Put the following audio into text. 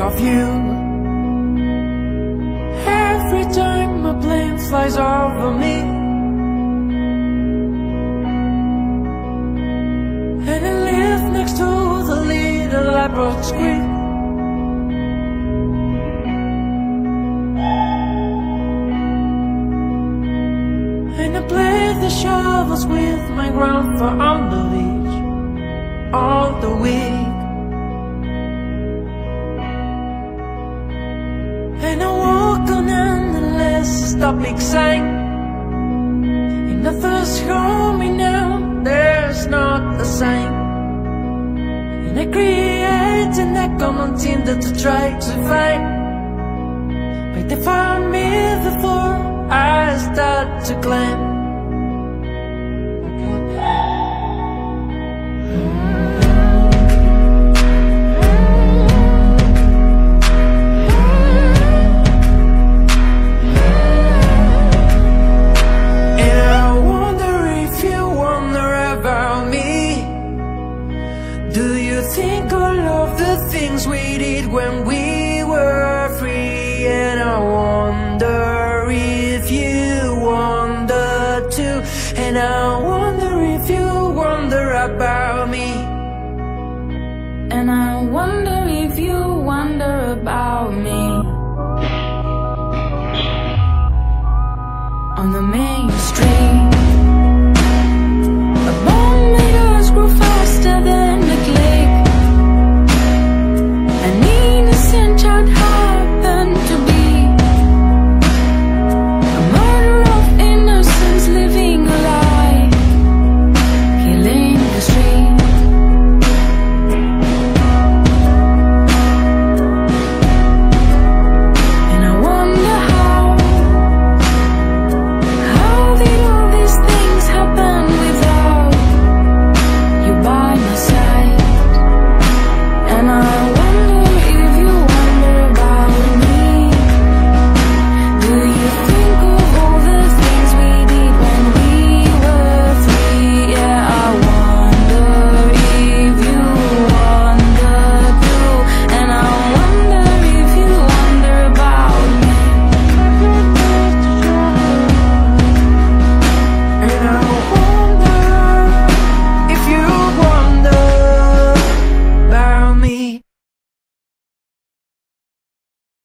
of you. Every time a plane flies over me. And I live next to the little light screen. And I play the shovels with my grandpa on the beach All the week topic sign And hold me now There's not a sign And I create an echo on Tinder to try to find. But found me before I start to climb things we did when we were free. And I wonder if you wonder too. And I wonder if you wonder about me. And I wonder